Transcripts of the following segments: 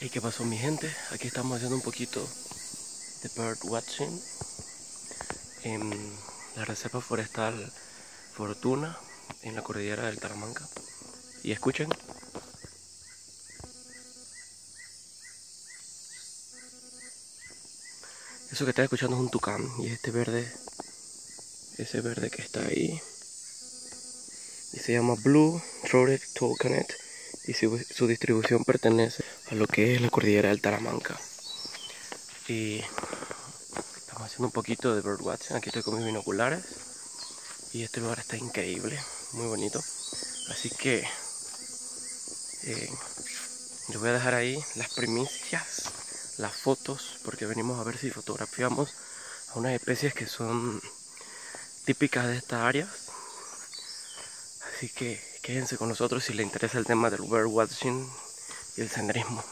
¿Y qué pasó mi gente? Aquí estamos haciendo un poquito de bird watching en la reserva forestal Fortuna en la cordillera del Talamanca. Y escuchen. Eso que están escuchando es un tucán y este verde, ese verde que está ahí, y se llama Blue Throated Toucanet y su, distribución pertenece a lo que es la cordillera del Talamanca. Y estamos haciendo un poquito de birdwatching. Aquí estoy con mis binoculares y este lugar está increíble, muy bonito. Así que eh, les voy a dejar ahí las primicias, las fotos, porque venimos a ver si fotografiamos a unas especies que son típicas de esta área. Así que Quédense con nosotros si les interesa el tema del birdwatching y el senderismo.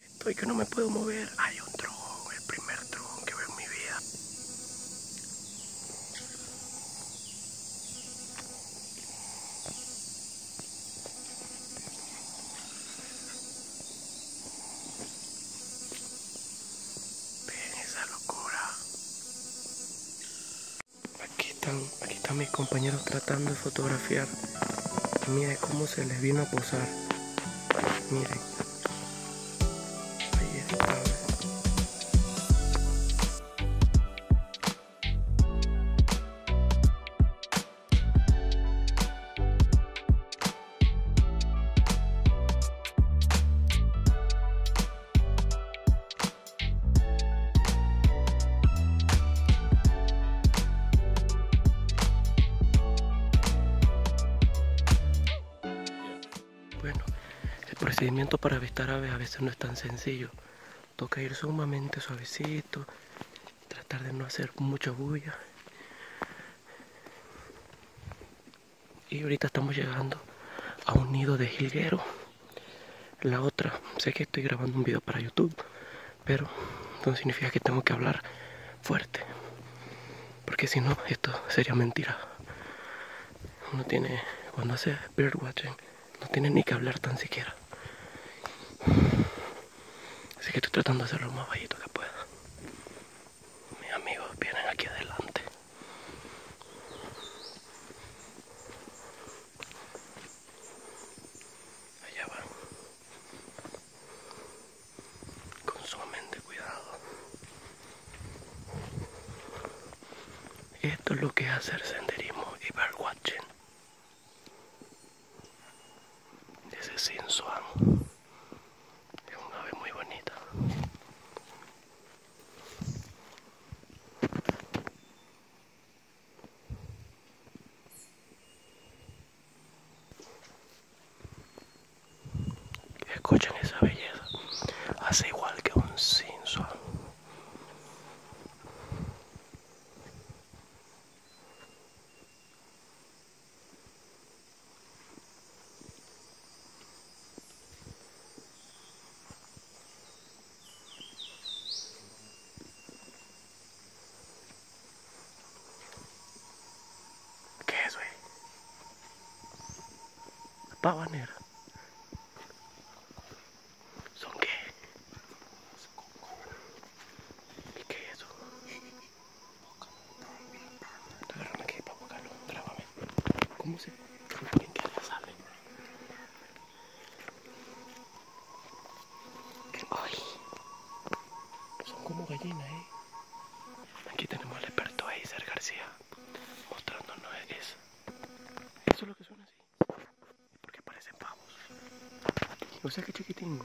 Estoy que no me puedo mover. Hay un drone, el primer drone que veo en mi vida. Ven esa locura. Aquí están, aquí están mis compañeros tratando de fotografiar. Miren cómo se les vino a posar. Miren. Procedimiento para avistar aves a veces no es tan sencillo. Toca ir sumamente suavecito, tratar de no hacer mucha bulla. Y ahorita estamos llegando a un nido de jilguero. La otra, sé que estoy grabando un video para YouTube, pero no significa que tengo que hablar fuerte. Porque si no, esto sería mentira. Uno tiene, cuando hace birdwatching, no tiene ni que hablar tan siquiera. Así que estoy tratando de hacerlo lo más bajito que pueda. Mis amigos vienen aquí adelante. Allá van. Con sumamente cuidado. Esto es lo que es hacer senderismo y birdwatching. Ese es Sin Swan. Es un ave muy bonita. Escuchen esa belleza. Hace igual que un Sin Swan. ¿Qué es, güey? Pava negra. ¿Son qué? ¿Y qué es eso? Agárrame aquí buscarlo. Grábame. ¿Cómo se...? ¿En qué área sale? ¡Ay! Son como gallinas, ¿eh? Aquí tenemos al experto Eiser García mostrándonos eso. Eso es lo que suena así. Porque parecen pavos. O sea que chiquitín.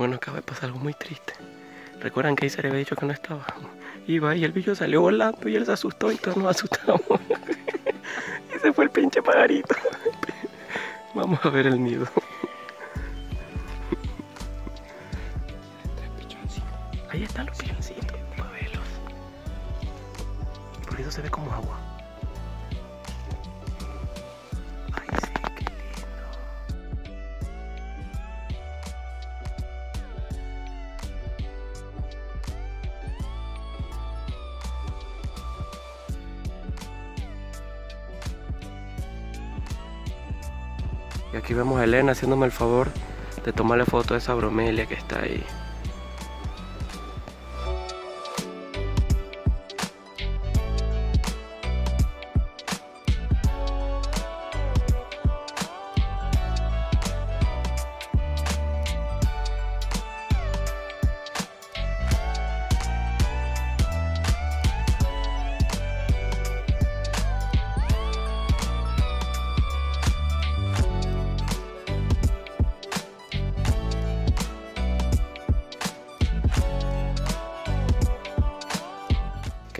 Bueno, acaba de pasar algo muy triste. ¿Recuerdan que se le había dicho que no estaba? Iba y el bicho salió volando y él se asustó y todos nos asustamos. y se fue el pinche pajarito. Vamos a ver el nido. Ahí están los pichoncitos. Por eso se ve como agua. Aquí vemos a Elena haciéndome el favor de tomarle foto de esa bromelia que está ahí.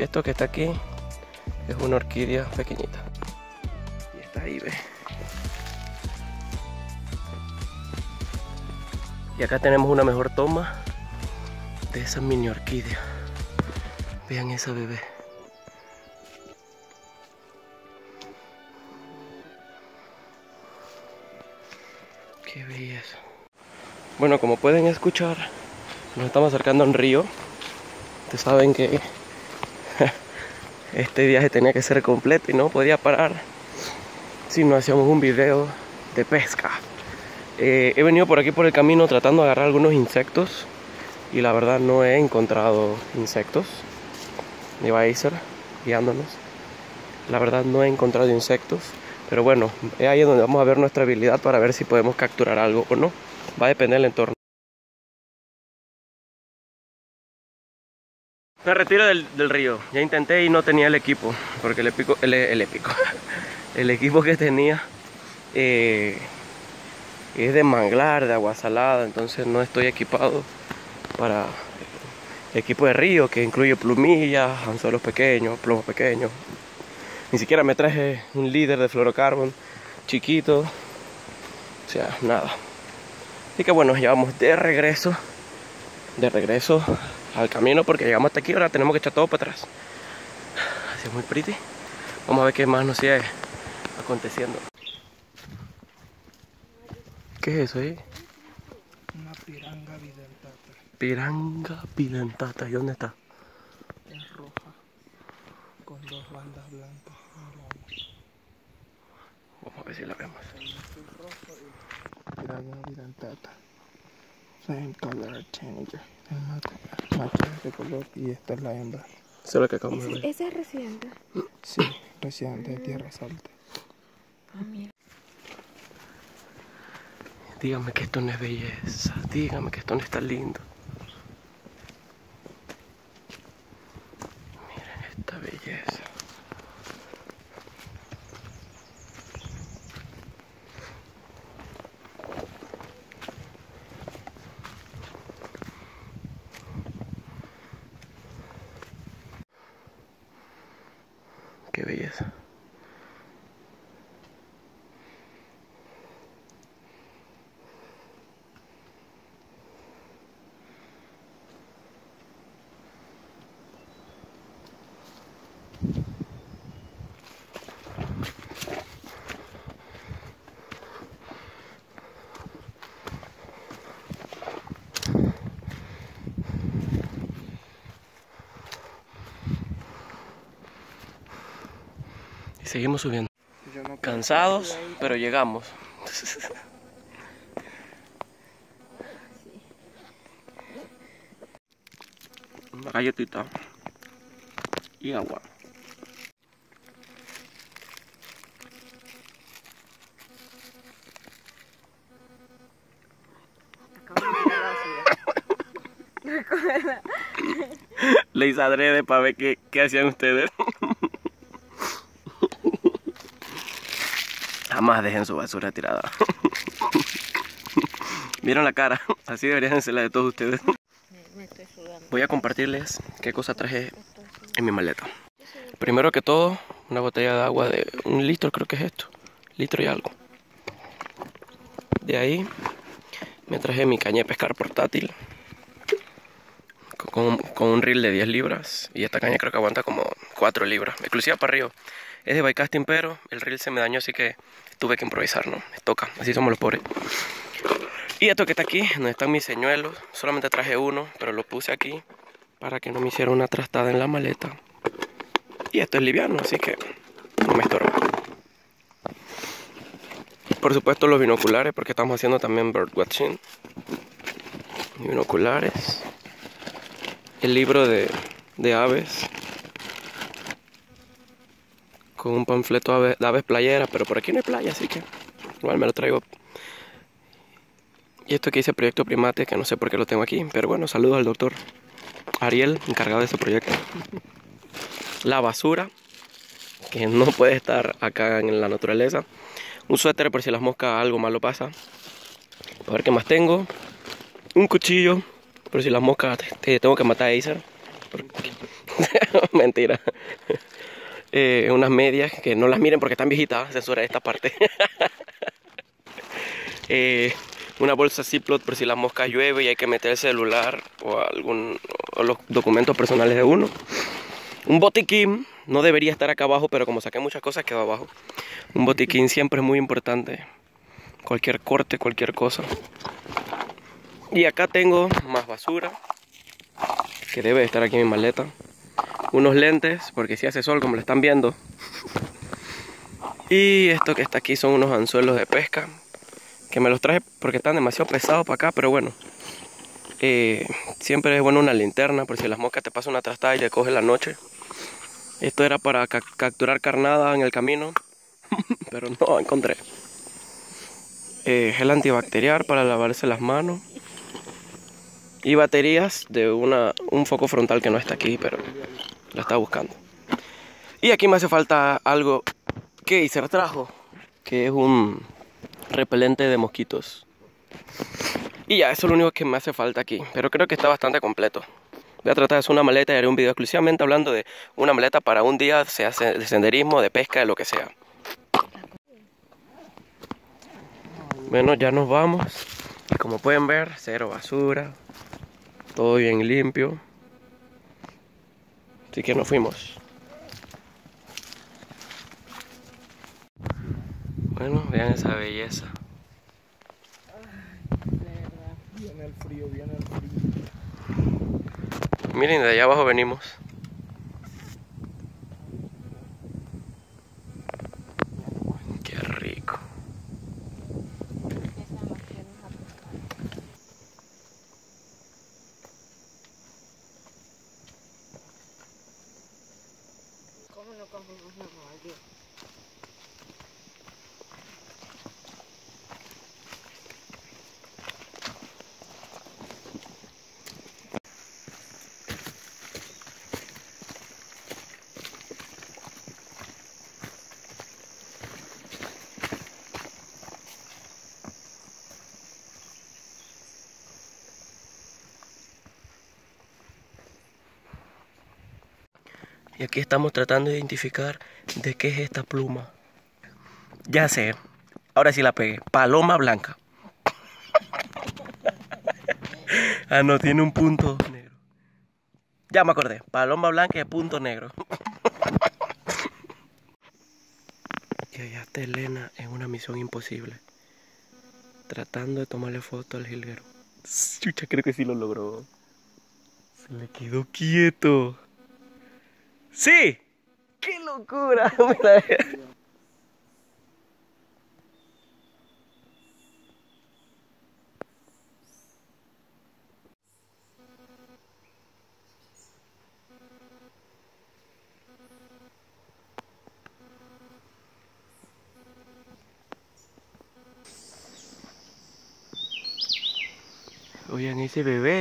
Esto que está aquí es una orquídea pequeñita. Y está ahí, ve. Y acá tenemos una mejor toma de esa mini orquídea. Vean esa bebé. Qué belleza. Bueno, como pueden escuchar, nos estamos acercando a un río. Ustedes saben que este viaje tenía que ser completo y no podía parar si no hacíamos un video de pesca. Eh, he venido por aquí por el camino tratando de agarrar algunos insectos y la verdad no he encontrado insectos. Ni va a ser guiándonos. La verdad no he encontrado insectos. Pero bueno, es ahí donde vamos a ver nuestra habilidad para ver si podemos capturar algo o no. Va a depender del entorno. Me retiro del, río. Ya intenté y no tenía el equipo. Porque el, epico, el, epico. el equipo que tenía eh, es de manglar, de agua salada. Entonces no estoy equipado para equipo de río que incluye plumillas, anzuelos pequeños, plomos pequeños. Ni siquiera me traje un líder de fluorocarbon chiquito. O sea, nada. Así que bueno, ya vamos de regreso. De regreso al camino porque llegamos hasta aquí. Ahora tenemos que echar todo para atrás. Así es muy pretty. Vamos a ver qué más nos sigue aconteciendo. ¿Qué es eso ahí? Una piranga videntata. Piranga videntata. ¿Y dónde está? Es roja. Con dos bandas blancas. Vamos a ver si la vemos. Piranga videntata. Same color changer. El macho, es de color y esta es la hembra. Eso es lo que acabamos de ver. ¿Ese es residente? Sí, residente de tierra salta. Ah, mira. Dígame que esto no es belleza. Dígame que esto no está lindo. Miren esta belleza. Qué belleza. Seguimos subiendo. Cansados, pero llegamos. Una galletita y agua. Le hice adrede para ver qué, qué hacían ustedes. Jamás dejen su basura tirada. Vieron la cara, así deberían ser la de todos ustedes. Voy a compartirles qué cosa traje en mi maleta. Primero que todo, una botella de agua de un litro, creo que es esto. Litro y algo. De ahí me traje mi caña de pescar portátil. Con, con un reel de 10 libras. Y esta caña creo que aguanta como 4 libras. Exclusiva para arriba. Es de bycasting, pero el reel se me dañó, así que tuve que improvisar, ¿no? Me toca. Así somos los pobres. Y esto que está aquí, donde están mis señuelos, solamente traje uno, pero lo puse aquí para que no me hiciera una trastada en la maleta. Y esto es liviano, así que no me estorba. Por supuesto los binoculares, porque estamos haciendo también birdwatching. Binoculares. El libro de, de aves. Con un panfleto de aves playeras, pero por aquí no hay playa, así que igual me lo traigo y esto que dice Proyecto Primate, que no sé por qué lo tengo aquí, pero bueno, saludos al doctor Ariel, encargado de ese proyecto. La basura, que no puede estar acá en la naturaleza. Un suéter por si las moscas algo malo pasa. A ver qué más tengo. Un cuchillo, por si las moscas te, te tengo que matar a Acer. Mentira. Eh, unas medias que no las miren porque están viejitas, censura esta parte. Eh, una bolsa Ziploc por si las moscas llueve y hay que meter el celular o algún o los documentos personales de uno. Un botiquín, no debería estar acá abajo, pero como saqué muchas cosas quedó abajo. Un botiquín siempre es muy importante. Cualquier corte, cualquier cosa. Y acá tengo más basura, que debe estar aquí en mi maleta. Unos lentes, porque si hace sol, como lo están viendo. Y esto que está aquí son unos anzuelos de pesca, que me los traje porque están demasiado pesados para acá, pero bueno. Eh, siempre es bueno una linterna por si las moscas te pasan una trastada y te coge la noche. Esto era para ca- capturar carnada en el camino, pero no encontré. Eh, gel antibacterial para lavarse las manos. Y baterías de una, un foco frontal que no está aquí, pero la estaba buscando. Y aquí me hace falta algo que Iser trajo, que es un repelente de mosquitos. Y ya, eso es lo único que me hace falta aquí. Pero creo que está bastante completo. Voy a tratar de hacer una maleta y haré un video exclusivamente hablando de una maleta para un día, se hace de senderismo, de pesca, de lo que sea. Bueno, ya nos vamos. Y como pueden ver, cero basura. Todo bien limpio. Así que nos fuimos. Bueno, vean esa belleza. Viene el frío, viene el frío. Miren, de allá abajo venimos. Qué rico. ¿Cómo no cogemos Y aquí estamos tratando de identificar de qué es esta pluma. Ya sé. Ahora sí la pegué. Paloma blanca. ah, no, tiene un punto negro. Ya me acordé. Paloma blanca y punto negro. y allá está Elena en una misión imposible. Tratando de tomarle foto al jilguero. Chucha, creo que sí lo logró. Se le quedó quieto. ¡Sí! ¡Qué locura! Mira. Oigan, ese bebé.